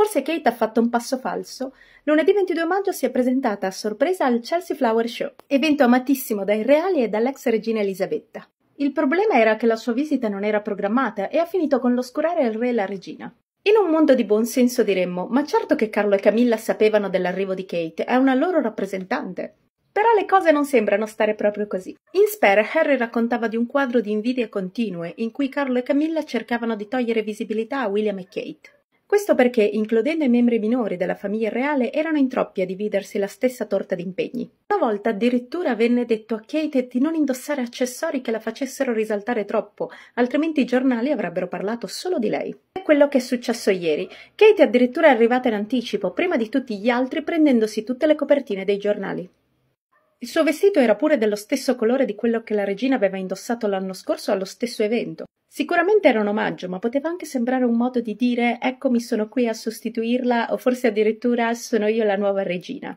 Forse Kate ha fatto un passo falso? Lunedì 22 maggio si è presentata a sorpresa al Chelsea Flower Show, evento amatissimo dai reali e dall'ex regina Elisabetta. Il problema era che la sua visita non era programmata e ha finito con l'oscurare il re e la regina. In un mondo di buon senso diremmo, ma certo che Carlo e Camilla sapevano dell'arrivo di Kate, è una loro rappresentante. Però le cose non sembrano stare proprio così. In Spare, Harry raccontava di un quadro di invidie continue, in cui Carlo e Camilla cercavano di togliere visibilità a William e Kate. Questo perché, includendo i membri minori della famiglia reale, erano in troppi a dividersi la stessa torta d'impegni. Una volta addirittura venne detto a Kate di non indossare accessori che la facessero risaltare troppo, altrimenti i giornali avrebbero parlato solo di lei. È quello che è successo ieri. Kate addirittura è arrivata in anticipo, prima di tutti gli altri, prendendosi tutte le copertine dei giornali. Il suo vestito era pure dello stesso colore di quello che la regina aveva indossato l'anno scorso allo stesso evento. Sicuramente era un omaggio, ma poteva anche sembrare un modo di dire eccomi sono qui a sostituirla o forse addirittura sono io la nuova regina.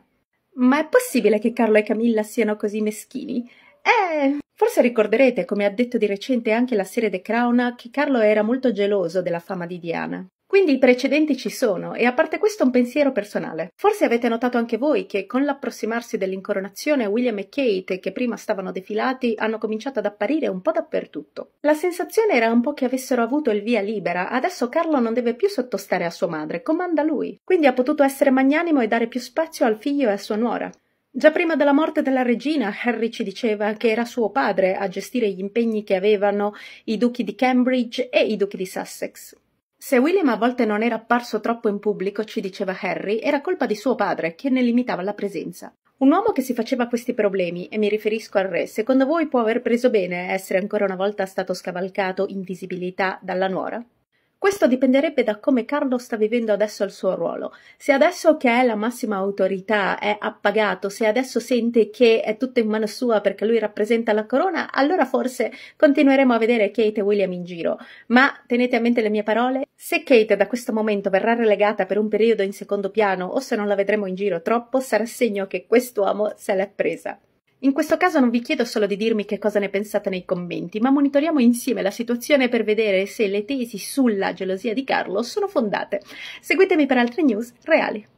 Ma è possibile che Carlo e Camilla siano così meschini? Eh, forse ricorderete, come ha detto di recente anche la serie The Crown, che Carlo era molto geloso della fama di Diana. Quindi i precedenti ci sono, e a parte questo un pensiero personale. Forse avete notato anche voi che con l'approssimarsi dell'incoronazione William e Kate, che prima stavano defilati, hanno cominciato ad apparire un po' dappertutto. La sensazione era un po' che avessero avuto il via libera, adesso Carlo non deve più sottostare a sua madre, comanda lui. Quindi ha potuto essere magnanimo e dare più spazio al figlio e a sua nuora. Già prima della morte della regina, Harry ci diceva che era suo padre a gestire gli impegni che avevano i duchi di Cambridge e i duchi di Sussex. Se William a volte non era apparso troppo in pubblico, ci diceva Harry, era colpa di suo padre, che ne limitava la presenza. Un uomo che si faceva questi problemi, e mi riferisco al re, secondo voi può aver preso bene essere ancora una volta stato scavalcato in visibilità dalla nuora? Questo dipenderebbe da come Carlo sta vivendo adesso il suo ruolo. Se adesso che è la massima autorità è appagato, se adesso sente che è tutto in mano sua perché lui rappresenta la corona, allora forse continueremo a vedere Kate e William in giro. Ma tenete a mente le mie parole, se Kate da questo momento verrà relegata per un periodo in secondo piano o se non la vedremo in giro troppo, sarà segno che quest'uomo se l'è presa. In questo caso non vi chiedo solo di dirmi che cosa ne pensate nei commenti, ma monitoriamo insieme la situazione per vedere se le tesi sulla gelosia di Carlo sono fondate. Seguitemi per altre news reali.